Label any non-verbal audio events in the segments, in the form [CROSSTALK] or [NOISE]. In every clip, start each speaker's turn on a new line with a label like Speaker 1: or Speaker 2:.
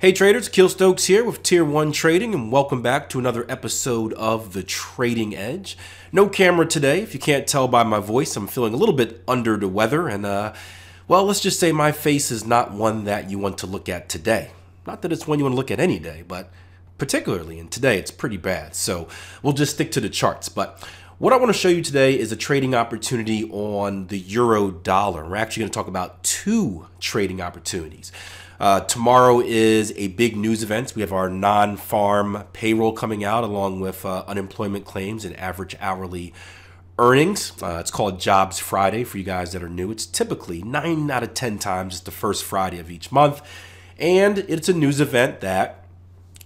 Speaker 1: Hey traders, Keel Stokes here with Tier 1 Trading and welcome back to another episode of The Trading Edge. No camera today. If you can't tell by my voice, I'm feeling a little bit under the weather and uh well, let's just say my face is not one that you want to look at today. Not that it's one you want to look at any day, but particularly in today it's pretty bad. So, we'll just stick to the charts. But what I want to show you today is a trading opportunity on the euro dollar. We're actually going to talk about two trading opportunities. Uh, tomorrow is a big news event. We have our non farm payroll coming out along with uh, unemployment claims and average hourly earnings. Uh, it's called Jobs Friday for you guys that are new. It's typically nine out of 10 times it's the first Friday of each month. And it's a news event that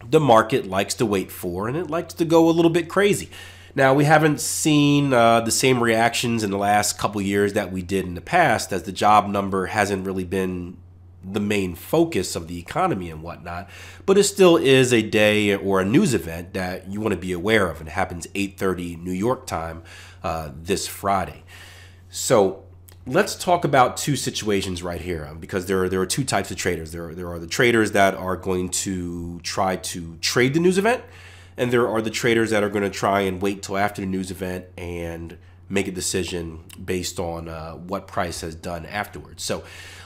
Speaker 1: the market likes to wait for and it likes to go a little bit crazy. Now, we haven't seen uh, the same reactions in the last couple years that we did in the past, as the job number hasn't really been the main focus of the economy and whatnot, but it still is a day or a news event that you want to be aware of. And it happens 8:30 New York time uh, this Friday. So let's talk about two situations right here um, because there are, there are two types of traders. There are, there are the traders that are going to try to trade the news event, and there are the traders that are going to try and wait till after the news event and make a decision based on uh, what price has done afterwards. So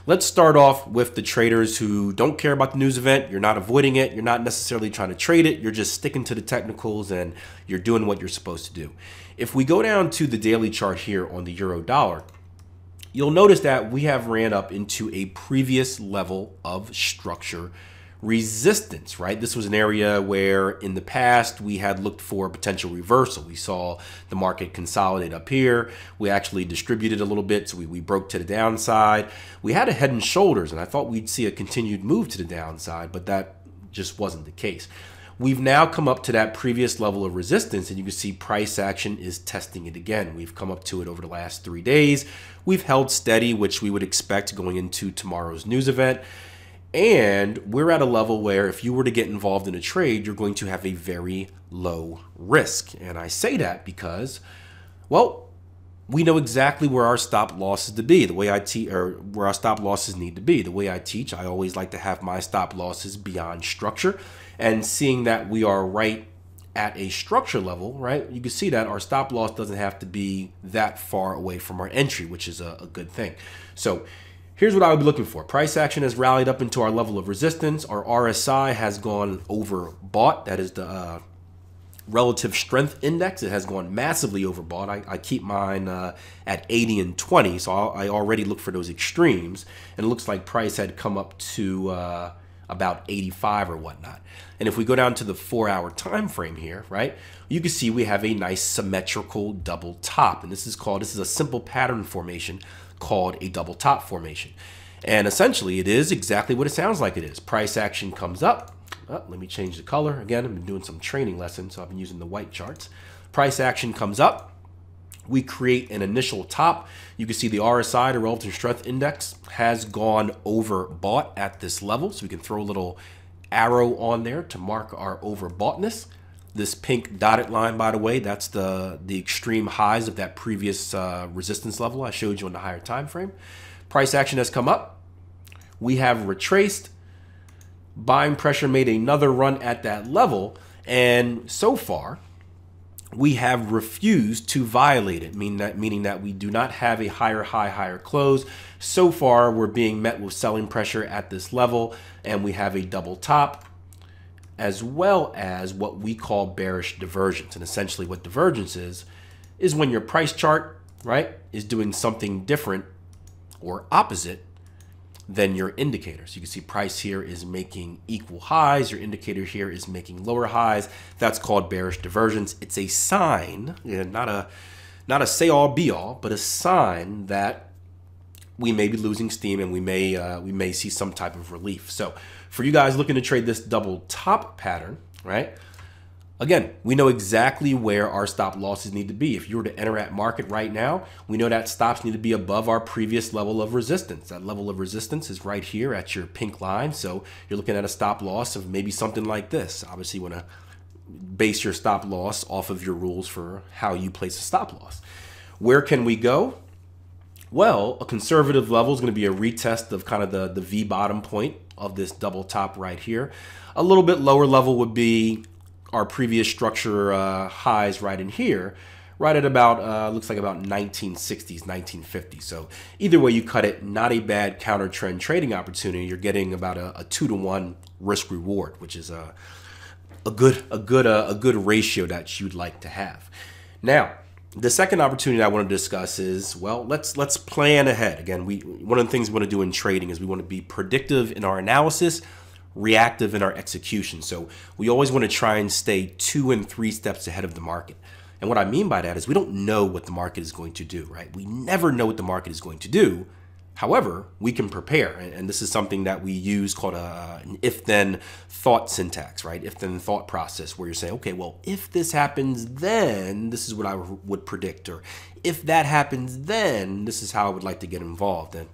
Speaker 1: Let's start off with the traders who don't care about the news event. You're not avoiding it. You're not necessarily trying to trade it. You're just sticking to the technicals and you're doing what you're supposed to do. If we go down to the daily chart here on the euro dollar, you'll notice that we have ran up into a previous level of structure resistance, right? This was an area where in the past we had looked for a potential reversal. We saw the market consolidate up here. We actually distributed a little bit, so we, we broke to the downside. We had a head and shoulders, and I thought we'd see a continued move to the downside, but that just wasn't the case. We've now come up to that previous level of resistance, and you can see price action is testing it again. We've come up to it over the last three days. We've held steady, which we would expect going into tomorrow's news event. And we're at a level where if you were to get involved in a trade, you're going to have a very low risk. And I say that because, well, we know exactly where our stop losses to be. The way I teach, or where our stop losses need to be. The way I teach, I always like to have my stop losses beyond structure. And seeing that we are right at a structure level, right, you can see that our stop loss doesn't have to be that far away from our entry, which is a, a good thing. So Here's what I would be looking for. Price action has rallied up into our level of resistance. Our RSI has gone overbought. That is the uh, relative strength index. It has gone massively overbought. I, I keep mine uh, at 80 and 20, so I, I, already look for those extremes. And it looks like price had come up to uh, about 85 or whatnot. And if we go down to the four-hour time frame here, right, you can see we have a nice symmetrical double top. And this is called, this is a simple pattern formation called a double top formation. And essentially, it is exactly what it sounds like it is. Price action comes up. Oh, let me change the color. Again, I've been doing some training lessons, so I've been using the white charts. Price action comes up. We create an initial top. You can see the RSI, the Relative Strength Index, has gone overbought at this level. So we can throw a little arrow on there to mark our overboughtness. This pink dotted line, by the way, that's the, the extreme highs of that previous uh, resistance level I showed you on the higher time frame. Price action has come up. We have retraced. Buying pressure made another run at that level. And so far, we have refused to violate it, meaning that, meaning that we do not have a higher high, higher close. So far, we're being met with selling pressure at this level, and we have a double top as well as what we call bearish divergence. And essentially what divergence is, is when your price chart, right, is doing something different or opposite than your indicators. You can see price here is making equal highs. Your indicator here is making lower highs. That's called bearish divergence. It's a sign, not a not a say all be all, but a sign that we may be losing steam and we may uh, we may see some type of relief. So for you guys looking to trade this double top pattern, right? Again, we know exactly where our stop losses need to be. If you were to enter at market right now, we know that stops need to be above our previous level of resistance. That level of resistance is right here at your pink line. So you're looking at a stop loss of maybe something like this. Obviously, you want to base your stop loss off of your rules for how you place a stop loss. Where can we go? Well, a conservative level is going to be a retest of kind of the, the V bottom point of this double top right here. A little bit lower level would be our previous structure uh, highs right in here, right at about, uh, looks like about 1960s, 1950s. So either way you cut it, not a bad counter trend trading opportunity. You're getting about a, a two to one risk reward, which is a, a good, a good, uh, a good ratio that you'd like to have. Now, the second opportunity I want to discuss is well, let's let's plan ahead. Again, we one of the things we want to do in trading is we want to be predictive in our analysis, reactive in our execution. So we always want to try and stay two and three steps ahead of the market. And what I mean by that is we don't know what the market is going to do, right? We never know what the market is going to do. However, we can prepare, and, this is something that we use called a, an if-then thought syntax, right? If-then thought process, where you're saying, okay, well, if this happens, then this is what I would predict, or if that happens, then this is how I would like to get involved. And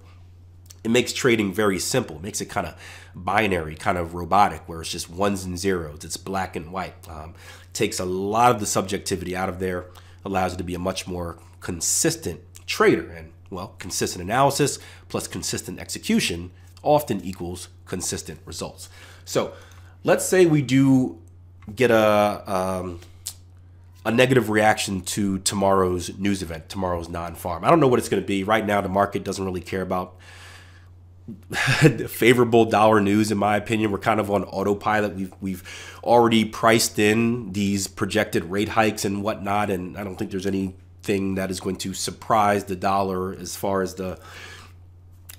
Speaker 1: it makes trading very simple. It makes it kind of binary, kind of robotic, where it's just ones and zeros. It's black and white. Um, takes a lot of the subjectivity out of there, allows it to be a much more consistent trader. And well, consistent analysis plus consistent execution often equals consistent results. So let's say we do get a, um, a negative reaction to tomorrow's news event, tomorrow's non-farm. I don't know what it's going to be. Right now, the market doesn't really care about [LAUGHS] favorable dollar news in my opinion we're kind of on autopilot we've we've already priced in these projected rate hikes and whatnot and i don't think there's anything that is going to surprise the dollar as far as the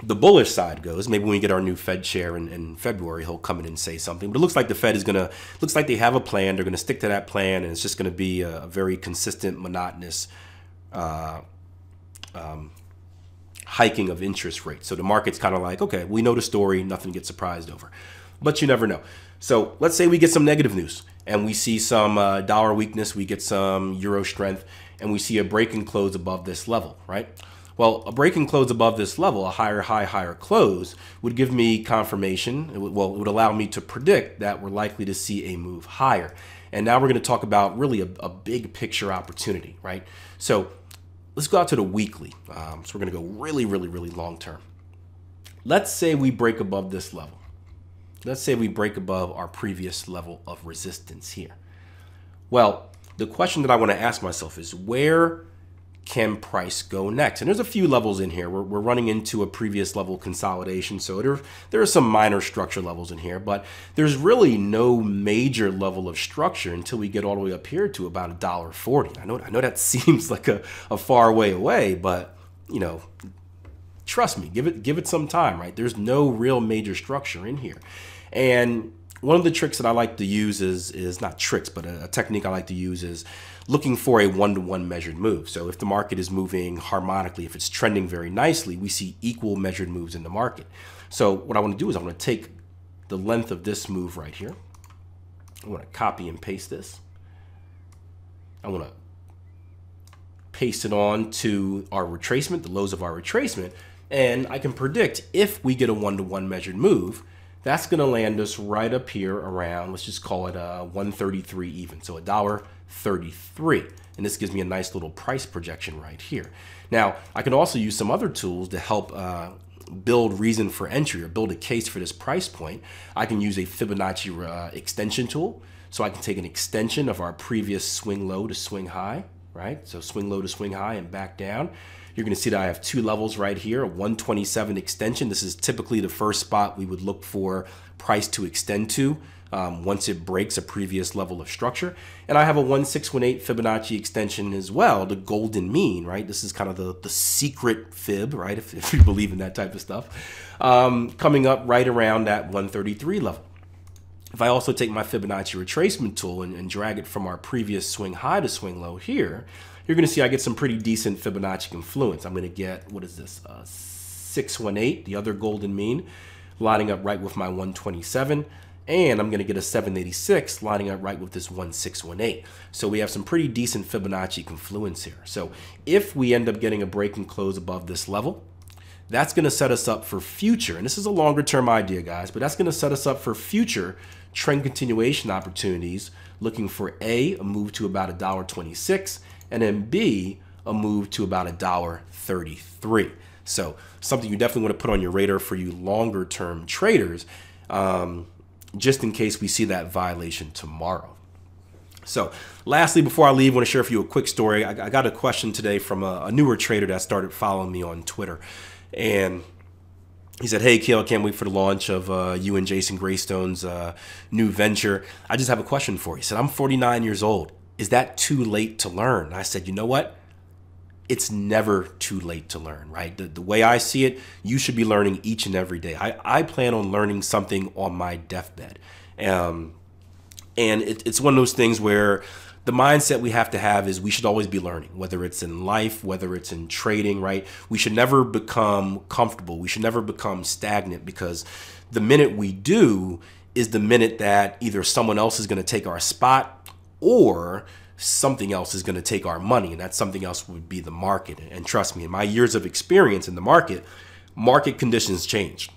Speaker 1: the bullish side goes. Maybe when we get our new Fed chair in, in February, he'll come in and say something. But it looks like the Fed is going to, looks like they have a plan. They're going to stick to that plan, and it's just going to be a, a, very consistent, monotonous uh, um, hiking of interest rates. So the market's kind of like, okay, we know the story, nothing to get surprised over. But you never know. So let's say we get some negative news and we see some uh, dollar weakness, we get some euro strength, and we see a break and close above this level, right? Well, a break and close above this level, a higher high, higher close, would give me confirmation. It would, well, it would allow me to predict that we're likely to see a move higher. And now we're going to talk about really a, a big picture opportunity, right? So let's go out to the weekly. Um, so we're going to go really, really, really long term. Let's say we break above this level. Let's say we break above our previous level of resistance here. Well, the question that I want to ask myself is where can price go next? And there's a few levels in here. We're, we're running into a previous level consolidation, so there, there are some minor structure levels in here, but there's really no major level of structure until we get all the way up here to about a dollar forty. I know I know that [LAUGHS] seems like a, a far way away, but you know, trust me, give it give it some time, right? There's no real major structure in here. And one of the tricks that I like to use is is not tricks, but a, a technique I like to use is looking for a one-to-one measured move. So if the market is moving harmonically, if it's trending very nicely, we see equal measured moves in the market. So what I want to do is I want to take the length of this move right here. I want to copy and paste this. I want to paste it on to our retracement, the lows of our retracement, and I can predict if we get a one-to-one -one measured move, that's going to land us right up here around, let's just call it a 133 even. So a dollar 33. And this gives me a nice little price projection right here. Now, I can also use some other tools to help uh, build reason for entry or build a case for this price point. I can use a Fibonacci uh, extension tool. So I can take an extension of our previous swing low to swing high, right? So swing low to swing high and back down. You're going to see that I have two levels right here, a 127 extension. This is typically the first spot we would look for price to extend to um, once it breaks a previous level of structure. And I have a 1618 Fibonacci extension as well, the golden mean, right? This is kind of the, the secret fib, right? [LAUGHS] If, if you believe in that type of stuff, um, coming up right around that 133 level. If I also take my Fibonacci retracement tool and, and drag it from our previous swing high to swing low here, you're going to see I get some pretty decent Fibonacci confluence. I'm going to get, what is this, uh, 618, the other golden mean, lining up right with my 127. And I'm going to get a 786 lining up right with this 1618. So we have some pretty decent Fibonacci confluence here. So if we end up getting a break and close above this level, that's going to set us up for future, and this is a longer term idea, guys, but that's going to set us up for future trend continuation opportunities looking for A, a move to about $1.26, and then B, a move to about a dollar 33. So something you definitely want to put on your radar for you longer term traders, um, just in case we see that violation tomorrow. So, lastly, before I leave, I want to share with you a quick story. I, I got a question today from a, a, newer trader that started following me on Twitter, and he said, "Hey, Kale, can't wait for the launch of uh, you and Jason Graystone's uh, new venture. I just have a question for you." He said, "I'm 49 years old. Is that too late to learn?" I said, "You know what? it's never too late to learn, right? The, the, way I see it, you should be learning each and every day. I, I plan on learning something on my deathbed. Um, and it, it's one of those things where the mindset we have to have is we should always be learning, whether it's in life, whether it's in trading, right? We should never become comfortable. We should never become stagnant because the minute we do is the minute that either someone else is going to take our spot or something else is going to take our money, and that something else would be the market. And trust me, in my years of experience in the market, market conditions change.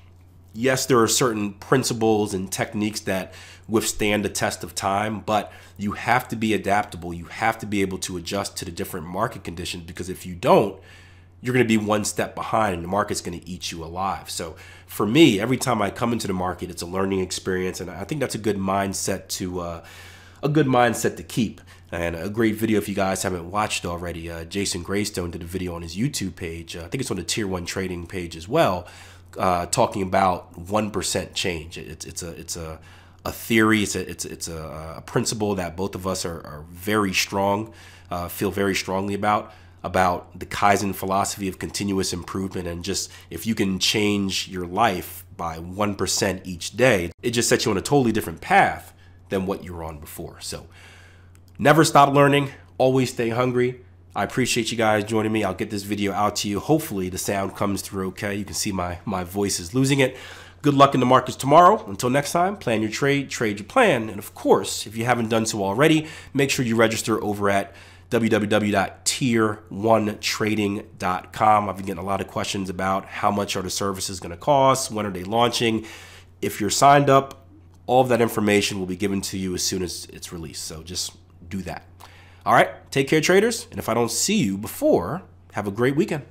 Speaker 1: Yes, there are certain principles and techniques that withstand the test of time, but you have to be adaptable. You have to be able to adjust to the different market conditions because if you don't, you're going to be one step behind and the market's going to eat you alive. So for me, every time I come into the market, it's a learning experience, and I think that's a good mindset to uh, a good mindset to keep. And a great video if you guys haven't watched already. Uh, Jason Graystone did a video on his YouTube page. Uh, I think it's on the Tier One Trading page as well, uh, talking about one percent change. It's it's a it's a a theory. It's a it's it's a, a principle that both of us are, are very strong, uh, feel very strongly about about the Kaizen philosophy of continuous improvement and just if you can change your life by 1% each day, it just sets you on a totally different path than what you were on before. So Never stop learning. Always stay hungry. I appreciate you guys joining me. I'll get this video out to you. Hopefully the sound comes through okay. You can see my, my voice is losing it. Good luck in the markets tomorrow. Until next time, plan your trade, trade your plan. And of course, if you haven't done so already, make sure you register over at www.tier1trading.com. I've been getting a lot of questions about how much are the services going to cost, when are they launching. If you're signed up, all of that information will be given to you as soon as it's released. So just do that. All right, take care, traders. And if I don't see you before, have a great weekend.